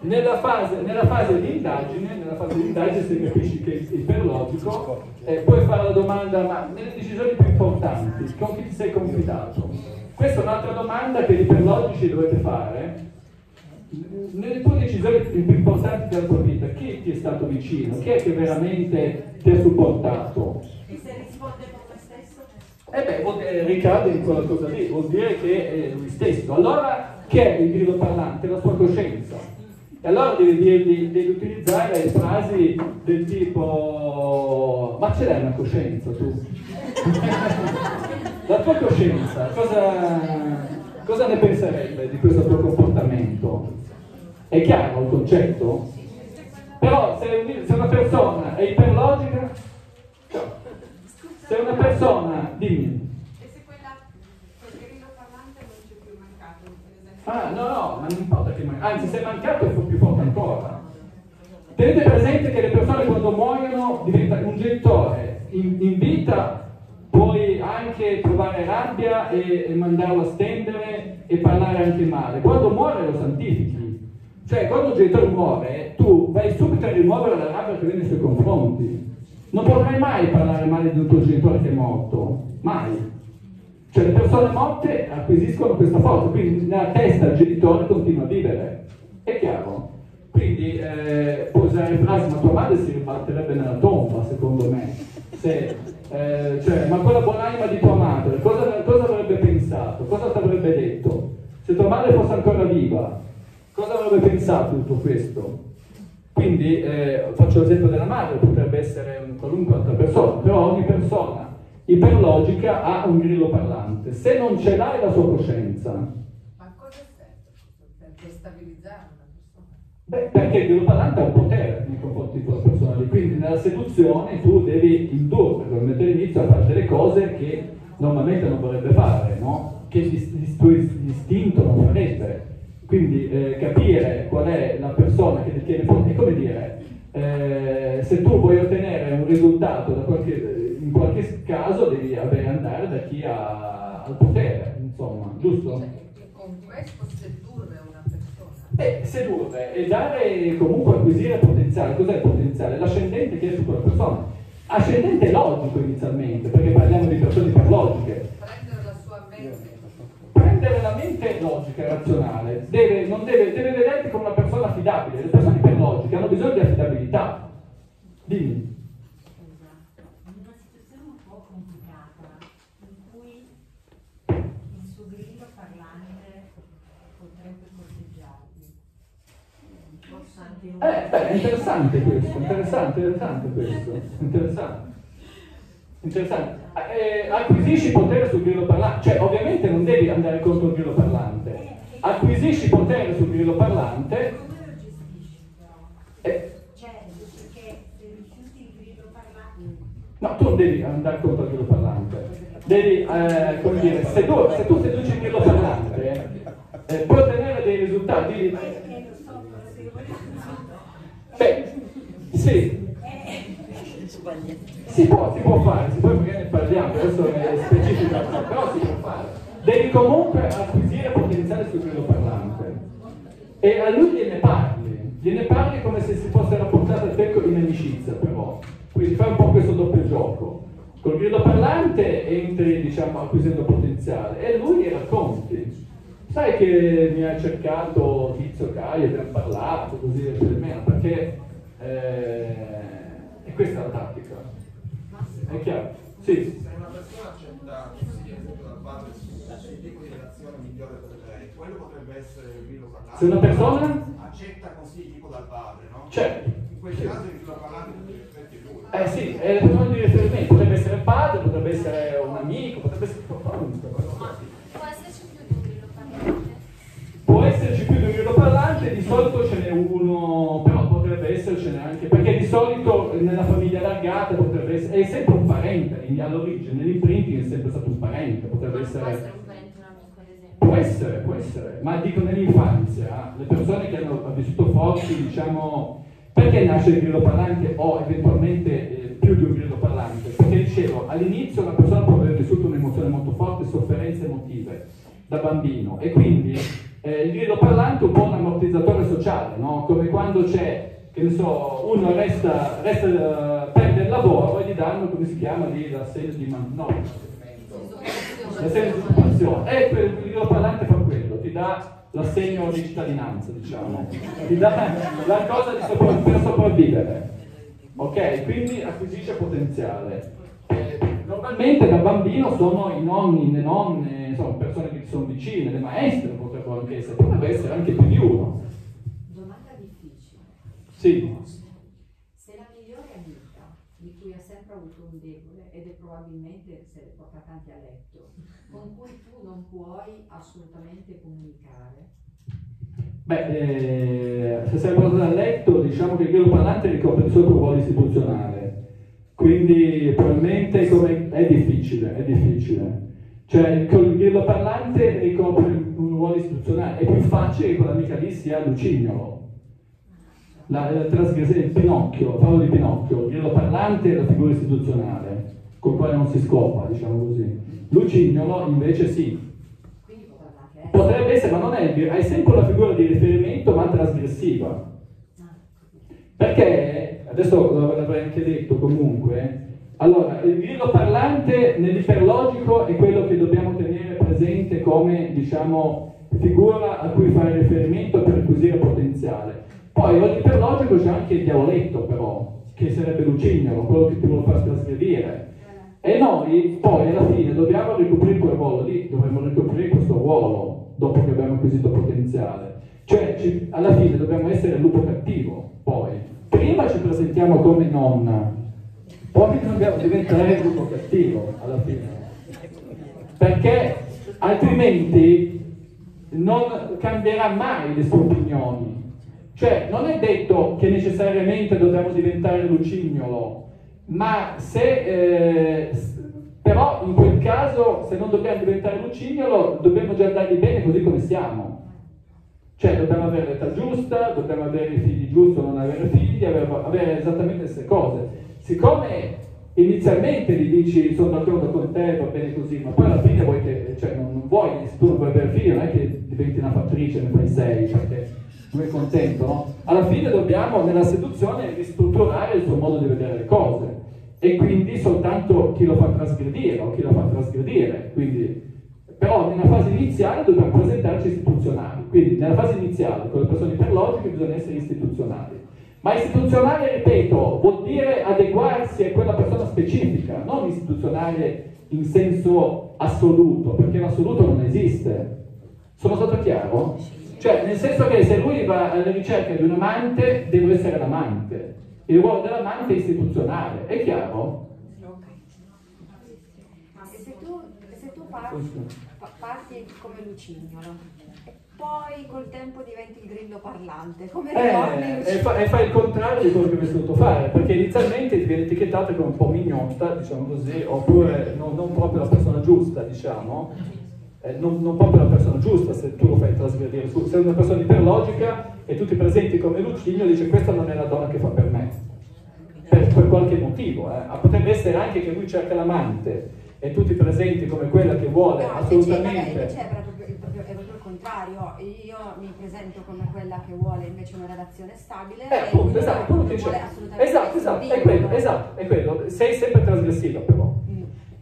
nella fase, nella fase di indagine, nella fase di indagine se capisci che è iperlogico, eh, puoi fare la domanda, ma nelle decisioni più importanti, con chi ti sei confidato? Questa è un'altra domanda che gli iperlogici dovete fare. Nelle tue decisioni più importanti della tua vita, chi ti è stato vicino? Chi è che veramente ti ha supportato? E se risponde con me stesso? Eh beh, vuol- eh, ricade in quella cosa lì, vuol dire che è lui stesso. Allora, che è il grido parlante? La sua coscienza. E allora devi, dirgli- devi utilizzare frasi del tipo ma ce l'hai una coscienza tu? La tua coscienza, cosa, cosa ne penserebbe di questo tuo comportamento? È chiaro il concetto? Però se, se una persona è iperlogica, se una persona, dimmi, E se quella, quel grillo parlante non c'è più mancato, per esempio? Ah, no, no, ma non importa che manca. Anzi, se è mancato è più forte ancora. Tenete presente che le persone quando muoiono diventano un genitore. In, in vita puoi anche provare rabbia e, e mandarlo a stendere e parlare anche male. Quando muore lo santifichi. Cioè, quando un genitore muore, tu vai subito a rimuovere la rabbia che viene nei suoi confronti. Non potrai mai parlare male di un tuo genitore che è morto. Mai. Cioè le persone morte acquisiscono questa forza, quindi nella testa il genitore continua a vivere. È chiaro? Quindi eh, puoi usare frasi, ma tua madre si ribatterebbe nella tomba, secondo me. Se, eh, cioè, ma quella buonanima di tua madre, cosa, cosa avrebbe pensato? Cosa ti avrebbe detto? Se tua madre fosse ancora viva, cosa avrebbe pensato di tutto questo? Quindi eh, faccio l'esempio della madre, potrebbe essere un qualunque altra persona, però ogni persona iperlogica ha un grillo parlante. Se non ce l'hai la sua coscienza, Ma cosa serve? Per destabilizzare una persona? beh, perché il grillo parlante ha un potere nei confronti di quella persona lì. Quindi nella seduzione tu devi indurre, per mettere inizio a fare delle cose che normalmente non vorrebbe fare, no? che il dis- il tuo is- istinto non farebbe. Quindi eh, capire qual è la persona che ti tiene fuori, è come dire, eh, se tu vuoi ottenere un risultato da qualche- qualche caso devi andare da chi ha il potere, insomma, giusto? Cioè, con questo sedurre una persona. E sedurre e dare comunque acquisire potenziale. Cos'è il potenziale? L'ascendente che è su quella persona. Ascendente logico inizialmente, perché parliamo di persone iperlogiche. Prendere la sua mente. Prendere la mente logica e razionale deve, non deve, deve vederti come una persona affidabile. Le persone iperlogiche hanno bisogno di affidabilità. Dimmi. in una situazione un po' complicata in cui il suo grillo parlante potrebbe corteggiarti. Posso anche Eh, beh, interessante questo, interessante, interessante questo, interessante. Interessante. Eh, acquisisci potere sul grillo parlante, cioè ovviamente non devi andare contro il grillo parlante. Acquisisci potere sul grillo parlante. Eh, Cioè, grillo parlante no, tu non devi andare contro il grillo parlante. Devi, eh, come dire, se tu, se tu seduci il grillo parlante, eh, puoi ottenere dei risultati. Eh, lo so, però se io voglio Beh, sì, Si può, si può fare, può magari ne parliamo, adesso è specifico, però si può fare. Devi comunque acquisire potenziale sul grillo parlante. E a lui gliene parli, gliene parli come se si fosse rapportato a te in amicizia però. Quindi fai un po' questo doppio gioco. Col grillo parlante entri, diciamo, acquisendo potenziale e lui gli racconti. Sai che mi ha cercato Tizio Caio, abbiamo parlato, così o meno, perché eh, e questa è la tattica. È chiaro? Sì. Se una persona accetta consigli esempio dal padre sul tipo di relazione migliore per lei, quello potrebbe essere il grillo parlante. Se una persona? accetta consigli tipo dal padre, no? Certo. In questi casi il tutti gli effetti lui. Eh sì, è la persona di riferimento, potrebbe essere il padre, potrebbe essere un amico, potrebbe essere qualunque. Può esserci è sempre un parente, in- all'origine, nell'imprinting è sempre stato un parente, potrebbe Ma può essere essere... un parente, un amico, ad esempio. Può essere, può essere, ma dico nell'infanzia, le persone che hanno vissuto forti, diciamo, perché nasce il grillo parlante o eventualmente eh, più di un grillo parlante? Perché dicevo, all'inizio la persona può aver vissuto un'emozione molto forte, sofferenze emotive da bambino e quindi Eh, il grido parlante è un po' un ammortizzatore sociale, no? come quando c'è, che ne so, uno resta, resta, perde il lavoro e gli danno, come si chiama lì, l'assegno di man- no, l'assegno di disoccupazione. E quel- il parlante fa quello, ti dà l'assegno di cittadinanza, diciamo, ti dà la cosa sopra- per sopravvivere. Ok? Quindi acquisisce potenziale. Eh, Normalmente da bambino sono i nonni, le nonne, insomma, persone che ti sono vicine, le maestre potrebbero anche essere, potrebbe essere anche più di uno. Domanda difficile. Sì. Se la migliore amica, di cui ha debole, ed è probabilmente se le porta avanti a letto, con cui tu non puoi assolutamente comunicare, Beh, eh, se sei portato a letto, diciamo che il grido parlante ricopre il suo ruolo istituzionale. Quindi probabilmente come- è difficile, è difficile. Cioè il il grillo parlante ricopre un ruolo istituzionale. È più facile che quell'amica lì sia Lucignolo. La, la trasgressione, il Pinocchio, parlo di Pinocchio, il parlante è la figura istituzionale, con quale non si scopa, diciamo così. Lucignolo invece sì, potrebbe essere. Ma non è, è sempre una figura di riferimento ma trasgressiva. Perché, adesso l'avrei anche detto comunque, allora, il grillo parlante nell'iperlogico è quello che dobbiamo tenere presente come, diciamo, figura a cui fare riferimento per acquisire potenziale. Poi nell'iperlogico c'è anche il diavoletto però, che sarebbe Lucignolo, quello che ti vuole far trasgredire. E noi poi alla fine dobbiamo ricoprire quel ruolo lì, dovremmo ricoprire questo ruolo dopo che abbiamo acquisito potenziale. Cioè ci- alla fine dobbiamo essere il lupo cattivo, poi. Prima ci presentiamo come nonna, poi dobbiamo diventare il lupo cattivo alla fine. Perché altrimenti non cambierà mai le sue opinioni. Cioè, non è detto che necessariamente dobbiamo diventare lucignolo, ma se, eh, però in quel caso, se non dobbiamo diventare lucignolo, dobbiamo già dargli bene così come siamo. Cioè, dobbiamo avere l'età giusta, dobbiamo avere i figli giusti o non avere figli, avere, avere esattamente stesse cose. Siccome inizialmente gli dici sono d'accordo con te, va bene così, ma poi alla fine vuoi che, cioè non, non vuoi, tu non vuoi avere figli, non è che diventi una fattrice ne fai sei, perché non è contento, no? Alla fine dobbiamo nella seduzione ristrutturare il suo modo di vedere le cose e quindi soltanto chi lo fa trasgredire o chi lo fa trasgredire, quindi però nella fase iniziale dobbiamo presentarci istituzionali, quindi nella fase iniziale con le persone iperlogiche bisogna essere istituzionali. Ma istituzionale, ripeto, vuol dire adeguarsi a quella persona specifica, non istituzionale in senso assoluto, perché l'assoluto non esiste. Sono stato chiaro? Cioè, nel senso che se lui va alla ricerca di un amante, deve essere l'amante. Il ruolo dell'amante è istituzionale, è chiaro? Ma se tu, se tu parti, pa- parti come lucignolo poi col tempo diventi il grillo parlante, come Eh, e, fa, e fa il contrario di quello che avresti dovuto fare, perché inizialmente ti viene etichettato come un po' mignotta, diciamo così, oppure non, non proprio la persona giusta, diciamo, Eh, non, non proprio la persona giusta se tu lo fai trasgredire. Sei una persona iperlogica e tu ti presenti come Lucigno e dici questa non è la donna che fa per me, per, per qualche motivo. eh. Potrebbe essere anche che lui cerca l'amante e tu ti presenti come quella che vuole No, assolutamente. invece è proprio, il- proprio- è proprio il contrario, io mi presento come quella che vuole invece una relazione stabile Eh, appunto, esatto, Esatto, esatto, è quello, esatto, è quello. Sei sempre trasgressiva però.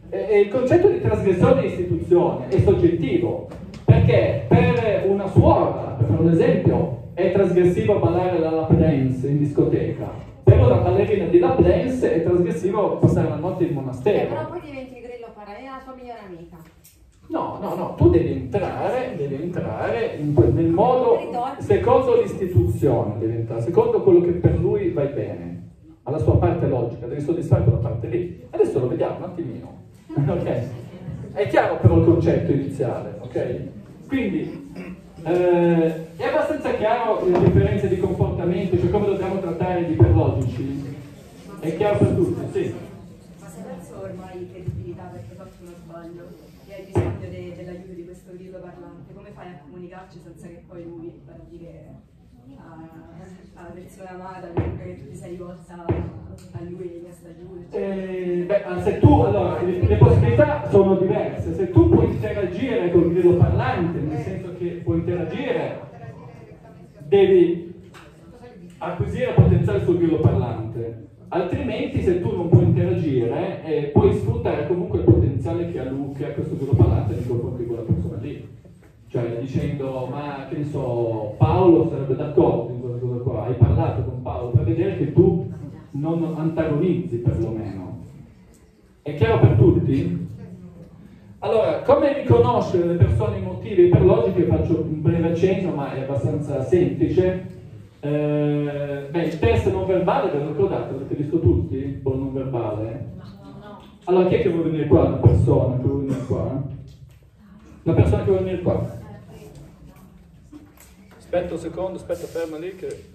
Mm. E- e il concetto di trasgressione di istituzione è soggettivo, perché per una suora, per fare un esempio, è trasgressivo ballare la lap dance in discoteca, per una ballerina di lap dance è trasgressivo passare la notte in Eh, però monastero. poi diventi il grillo parante, è la sua migliore amica. No, no, no, tu devi entrare, devi entrare in nel modo, secondo l'istituzione, devi entrare, secondo quello che per lui va bene, alla sua parte logica, devi soddisfare quella parte lì. Adesso lo vediamo un attimino, ok? È chiaro però il concetto iniziale, ok? Quindi eh, è abbastanza chiaro le differenze di comportamento, cioè come dobbiamo trattare gli iperlogici? È chiaro per tutti, sì. Ma se perso ormai credibilità perché hai fatto uno sbaglio e hai bisogno de- dell'aiuto di questo grillo parlante, come fai a comunicarci senza che poi lui dire a- alla persona amata che tu ti sei rivolta a lui che sta giù? Eh, beh, se tu, allora, le, le possibilità sono diverse. Se tu puoi interagire con il grido parlante, nel senso che può interagire, devi acquisire potenziale sul grillo parlante. Altrimenti, se tu non puoi interagire, eh, puoi sfruttare comunque il potenziale che ha lui, che ha questo grillo parlante nei confronti di quella persona lì. Cioè, dicendo, ma che ne so, Paolo sarebbe d'accordo in questa cosa qua, hai parlato con Paolo per vedere che tu non antagonizzi perlomeno. È chiaro per tutti? Allora, come riconoscere le persone emotive e iperlogiche? Faccio un breve accenno, ma è abbastanza semplice. Eh, beh, il test non verbale, ve lo ricordate? L'avete visto tutti? Il non verbale? Allora, chi è che vuole venire qua? Una persona che vuole venire qua? Una persona che vuole venire qua? Aspetta un secondo, aspetta, ferma lì che...